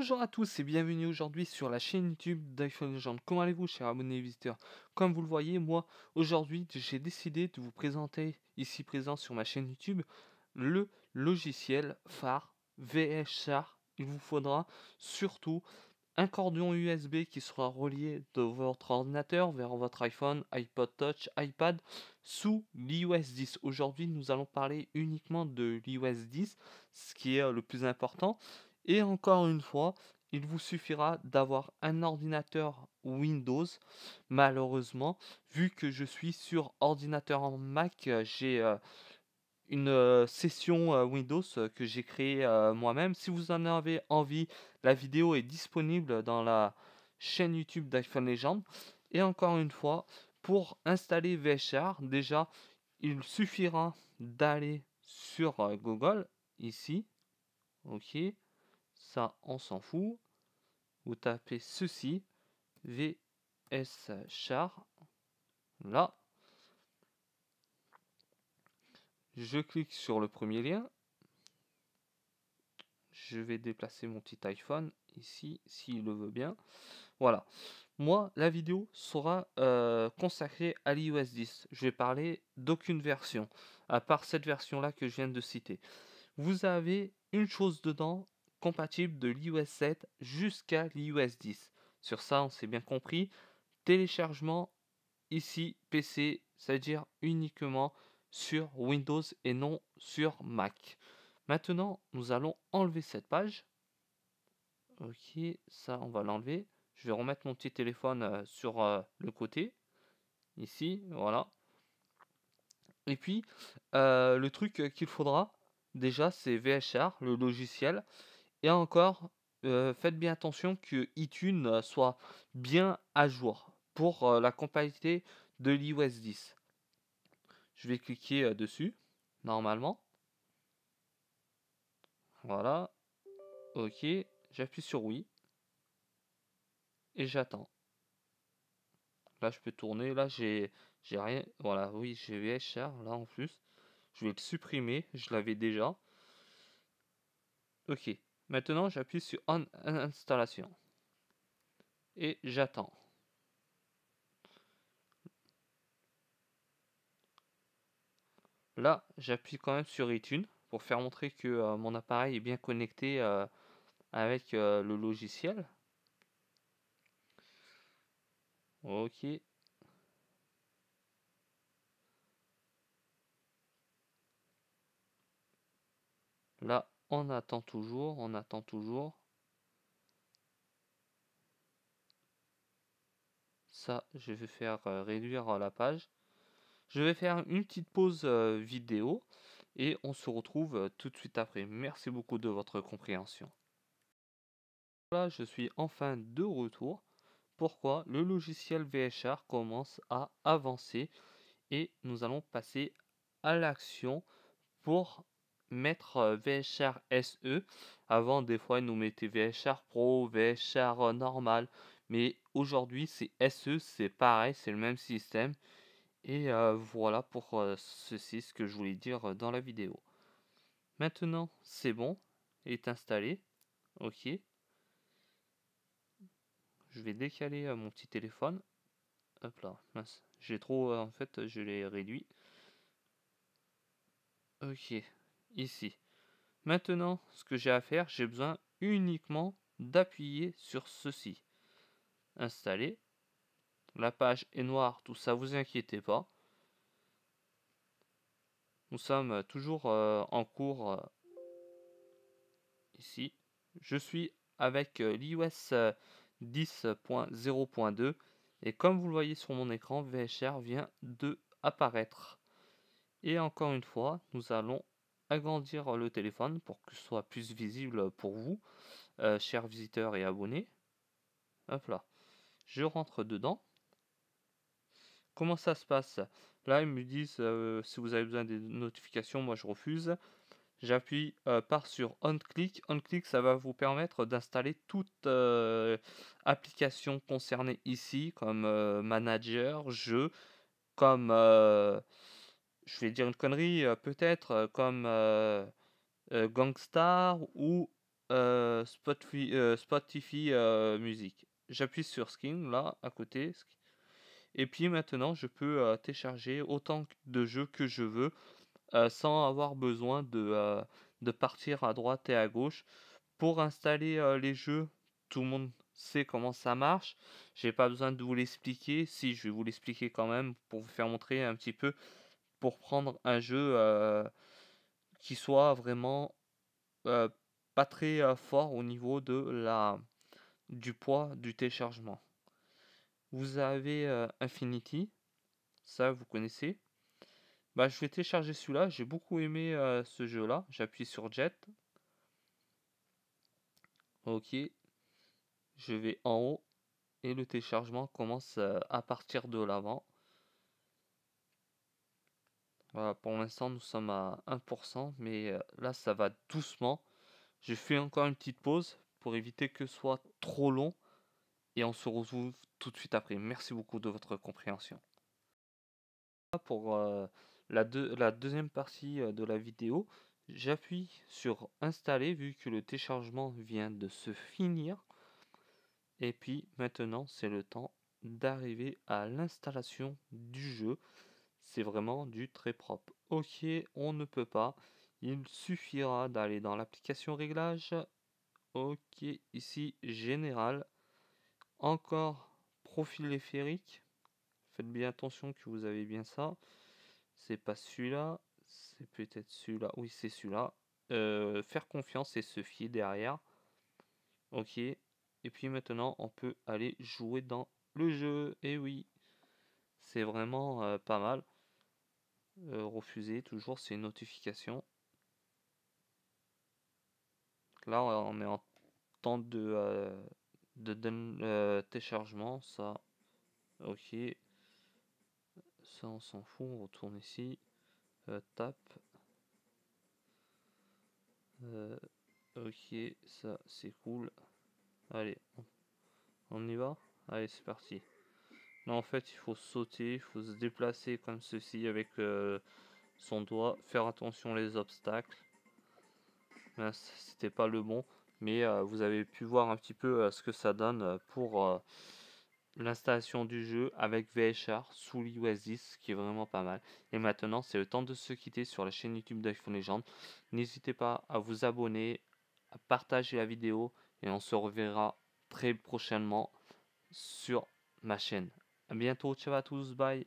Bonjour à tous et bienvenue aujourd'hui sur la chaîne YouTube d'iPhone Legend. Comment allez-vous, chers abonnés et visiteurs? Comme vous le voyez, moi, aujourd'hui, j'ai décidé de vous présenter, ici présent sur ma chaîne YouTube, le logiciel phare VSHAR. Il vous faudra surtout un cordon USB qui sera relié de votre ordinateur vers votre iPhone, iPod Touch, iPad sous l'iOS 10. Aujourd'hui, nous allons parler uniquement de l'iOS 10, ce qui est le plus important. Et encore une fois, il vous suffira d'avoir un ordinateur Windows. Malheureusement, vu que je suis sur ordinateur Mac, j'ai euh, une euh, session euh, Windows que j'ai créée moi-même. Si vous en avez envie, la vidéo est disponible dans la chaîne YouTube d'iPhone Legend. Et encore une fois, pour installer VSHAR, déjà, il suffira d'aller sur Google, ici. Ok ça on s'en fout. Vous tapez ceci, VS char, là. Je clique sur le premier lien. Je vais déplacer mon petit iPhone ici, s'il le veut bien. Voilà. Moi, la vidéo sera euh, consacrée à l'iOS 10. Je vais parler d'aucune version, à part cette version-là que je viens de citer. Vous avez une chose dedans, compatible de l'iOS 7 jusqu'à l'iOS 10. Sur ça, on s'est bien compris. Téléchargement ici PC, c'est-à-dire uniquement sur Windows et non sur Mac. Maintenant, nous allons enlever cette page. Ok, ça, on va l'enlever. Je vais remettre mon petit téléphone euh, sur euh, le côté. Ici, voilà. Et puis, euh, le truc qu'il faudra, déjà, c'est VHR, le logiciel. Et encore, faites bien attention que iTunes soit bien à jour pour la compatibilité de l'iOS 10. Je vais cliquer dessus, normalement. Voilà. Ok. J'appuie sur oui. Et j'attends. Là, je peux tourner. Là, j'ai rien. Voilà, oui, j'ai VHR là en plus. Je vais le supprimer. Je l'avais déjà. Ok. Maintenant, j'appuie sur On installation. Et j'attends. Là, j'appuie quand même sur iTunes pour faire montrer que euh, mon appareil est bien connecté euh, avec euh, le logiciel. Ok. Là, on attend toujours, on attend toujours. Ça, je vais faire euh, réduire la page. Je vais faire une petite pause euh, vidéo et on se retrouve euh, tout de suite après. Merci beaucoup de votre compréhension. Voilà, je suis enfin de retour. Pourquoi Le logiciel VHR commence à avancer et nous allons passer à l'action pour mettre euh, VHR SE. Avant, des fois, ils nous mettaient VHR Pro, VHR euh, normal. Mais aujourd'hui, c'est SE, c'est pareil, c'est le même système. Et euh, voilà pour ceci, ce que je voulais dire dans la vidéo. Maintenant, c'est bon, il est installé. Ok. Je vais décaler mon petit téléphone. Hop là, J'ai trop, en fait, je l'ai réduit. Ok ici. Maintenant, ce que j'ai à faire, j'ai besoin uniquement d'appuyer sur ceci. Installer. La page est noire, tout ça, vous inquiétez pas. Nous sommes toujours euh, en cours euh, ici. Je suis avec euh, l'iOS 10.0.2 et comme vous le voyez sur mon écran, VHR vient de apparaître. Et encore une fois, nous allons agrandir le téléphone pour que ce soit plus visible pour vous, chers visiteurs et abonnés. Hop là. Je rentre dedans. Comment ça se passe? Là, ils me disent si vous avez besoin des notifications, moi je refuse. J'appuie par sur on-click. On-click, ça va vous permettre d'installer toute application concernée ici, comme manager, jeu, comme je vais dire une connerie, euh, peut-être euh, comme euh, Gangstar ou Spotify, Spotify musique. J'appuie sur skin là à côté. Et puis maintenant je peux télécharger autant de jeux que je veux sans avoir besoin de, de partir à droite et à gauche. Pour installer les jeux, tout le monde sait comment ça marche. J'ai pas besoin de vous l'expliquer. Si, je vais vous l'expliquer quand même pour vous faire montrer un petit peu. Pour prendre un jeu qui soit vraiment pas très fort au niveau de la du poids du téléchargement. Vous avez Infinity, ça vous connaissez. Bah, je vais télécharger celui-là. J'ai beaucoup aimé ce jeu-là. J'appuie sur Jet. Ok. Je vais en haut et le téléchargement commence à partir de l'avant. Voilà, pour l'instant nous sommes à 1%, mais euh, là ça va doucement. Je fais encore une petite pause pour éviter que ce soit trop long et on se retrouve tout de suite après. Merci beaucoup de votre compréhension. Pour euh, la, la deuxième partie euh, de la vidéo, j'appuie sur installer vu que le téléchargement vient de se finir. Et puis maintenant, c'est le temps d'arriver à l'installation du jeu. C'est vraiment du très propre. Ok, on ne peut pas. Il suffira d'aller dans l'application réglage. Ok, ici général. Encore profil ériphérique. Faites bien attention que vous avez bien ça. C'est pas celui-là. C'est peut-être celui-là. Oui, c'est celui-là. Euh, faire confiance et se fier derrière. Ok. Et puis maintenant, on peut aller jouer dans le jeu. Et oui, c'est vraiment euh, pas mal. Euh, refuser, toujours, c'est notification. Là, on est en temps de, euh, de down- euh, téléchargement. Ça, ok. Ça, on s'en fout. On retourne ici. Euh, tape. Euh, ok, ça, c'est cool. Allez, on y va? Allez, c'est parti. En fait, il faut sauter, il faut se déplacer comme ceci avec euh, son doigt, faire attention les obstacles. C'était pas le bon, mais euh, vous avez pu voir un petit peu euh, ce que ça donne pour l'installation du jeu avec VHR sous 10, qui est vraiment pas mal. Et maintenant, c'est le temps de se quitter sur la chaîne YouTube d'iPhone Legend. N'hésitez pas à vous abonner, à partager la vidéo, et on se reverra très prochainement sur ma chaîne. À bientôt, ciao à tous, bye.